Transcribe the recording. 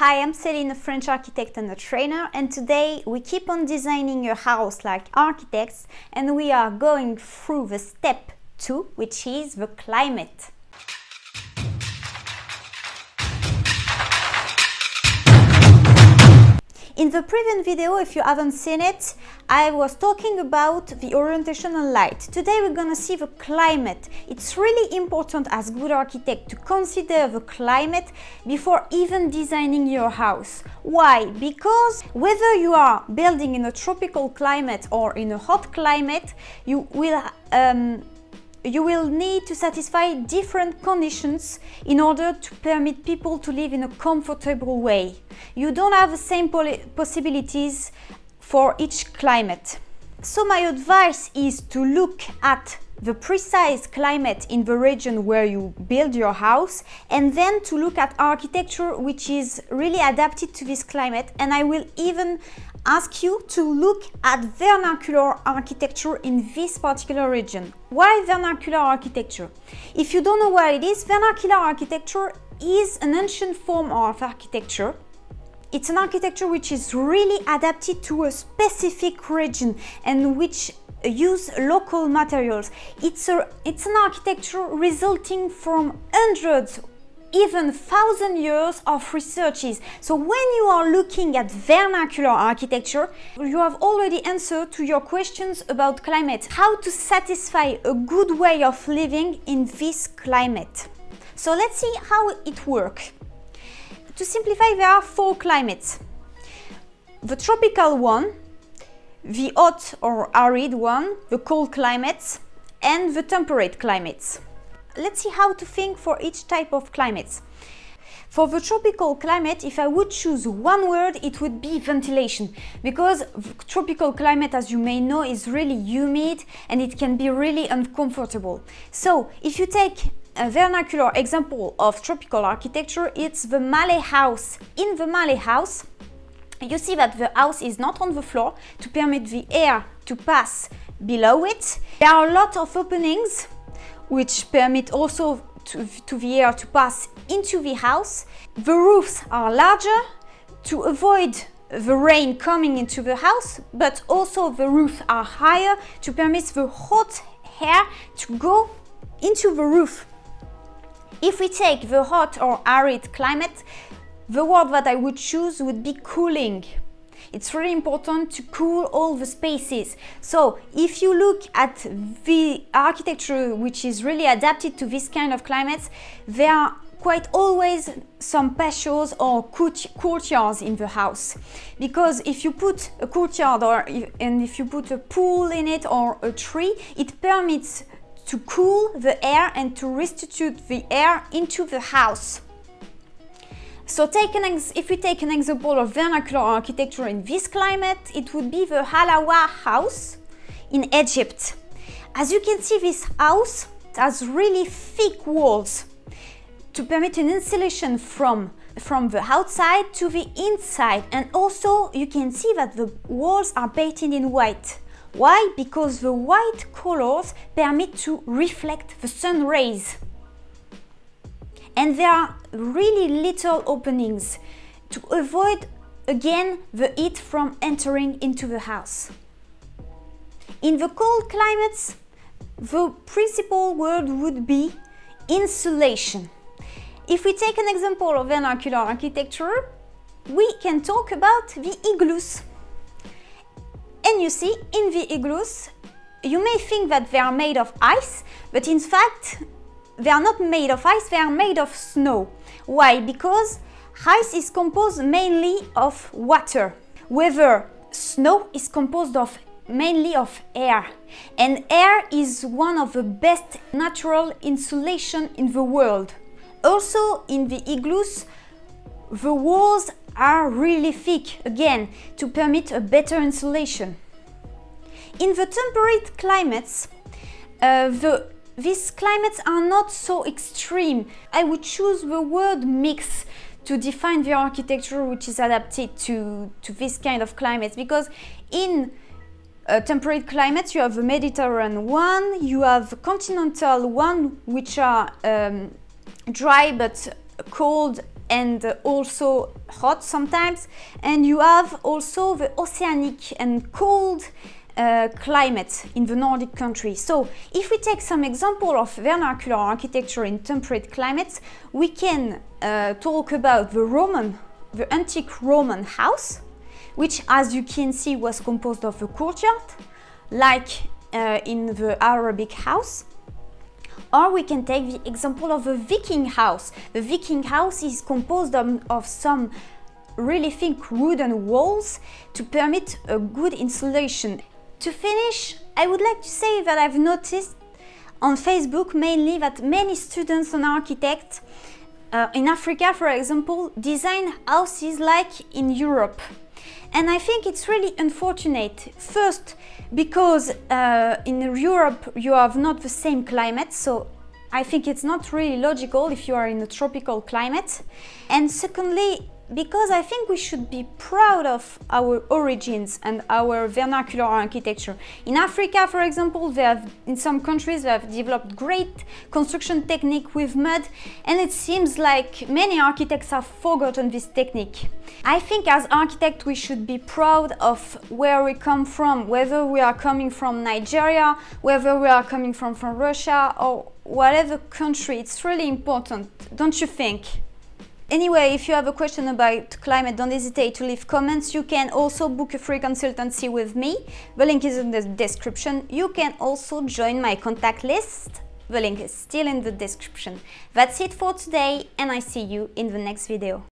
Hi, I'm Celine, a French architect and a trainer, and today we keep on designing your house like architects, and we are going through the step two, which is the climate. In the previous video, if you haven't seen it, I was talking about the orientation and light. Today we're gonna see the climate. It's really important as good architect to consider the climate before even designing your house. Why? Because whether you are building in a tropical climate or in a hot climate, you will um, you will need to satisfy different conditions in order to permit people to live in a comfortable way. You don't have the same possibilities for each climate. So my advice is to look at the precise climate in the region where you build your house and then to look at architecture which is really adapted to this climate and I will even ask you to look at vernacular architecture in this particular region. Why vernacular architecture? If you don't know what it is, vernacular architecture is an ancient form of architecture. It's an architecture which is really adapted to a specific region and which use local materials. It's, a, it's an architecture resulting from hundreds even thousand years of researches. So when you are looking at vernacular architecture, you have already answered to your questions about climate, how to satisfy a good way of living in this climate. So let's see how it works. To simplify, there are four climates. The tropical one, the hot or arid one, the cold climates, and the temperate climates. Let's see how to think for each type of climates. For the tropical climate, if I would choose one word, it would be ventilation. Because tropical climate, as you may know, is really humid and it can be really uncomfortable. So if you take a vernacular example of tropical architecture, it's the Malay house. In the Malay house, you see that the house is not on the floor to permit the air to pass below it. There are a lot of openings which permit also to, to the air to pass into the house. The roofs are larger to avoid the rain coming into the house, but also the roofs are higher to permit the hot air to go into the roof. If we take the hot or arid climate, the word that I would choose would be cooling it's really important to cool all the spaces. So if you look at the architecture which is really adapted to this kind of climates, there are quite always some patios or courtyards in the house because if you put a courtyard or and if you put a pool in it or a tree it permits to cool the air and to restitute the air into the house so take an if we take an example of vernacular architecture in this climate, it would be the Halawa house in Egypt. As you can see, this house has really thick walls to permit an insulation from, from the outside to the inside. And also you can see that the walls are painted in white. Why? Because the white colors permit to reflect the sun rays and there are really little openings to avoid again the heat from entering into the house. In the cold climates, the principal word would be insulation. If we take an example of vernacular architecture, we can talk about the igloos. And you see, in the igloos, you may think that they are made of ice, but in fact, they are not made of ice, they are made of snow. Why? Because ice is composed mainly of water, whether snow is composed of mainly of air. And air is one of the best natural insulation in the world. Also in the igloos, the walls are really thick, again, to permit a better insulation. In the temperate climates, uh, the these climates are not so extreme. I would choose the word mix to define the architecture which is adapted to, to this kind of climates because in uh, temperate climates you have the Mediterranean one, you have continental one which are um, dry but cold and also hot sometimes. And you have also the oceanic and cold uh, climate in the Nordic countries. So if we take some example of vernacular architecture in temperate climates, we can uh, talk about the Roman, the antique Roman house, which as you can see was composed of a courtyard, like uh, in the Arabic house. Or we can take the example of a Viking house. The Viking house is composed of, of some really thick wooden walls to permit a good insulation. To finish, I would like to say that I've noticed on Facebook mainly that many students and architects uh, in Africa, for example, design houses like in Europe. And I think it's really unfortunate. First, because uh, in Europe you have not the same climate, so I think it's not really logical if you are in a tropical climate. And secondly, because I think we should be proud of our origins and our vernacular architecture. In Africa, for example, they have, in some countries, they have developed great construction technique with mud, and it seems like many architects have forgotten this technique. I think as architects, we should be proud of where we come from, whether we are coming from Nigeria, whether we are coming from, from Russia, or whatever country. It's really important, don't you think? Anyway, if you have a question about climate, don't hesitate to leave comments. You can also book a free consultancy with me. The link is in the description. You can also join my contact list. The link is still in the description. That's it for today and I see you in the next video.